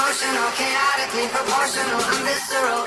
emotional, chaotically proportional, I'm visceral.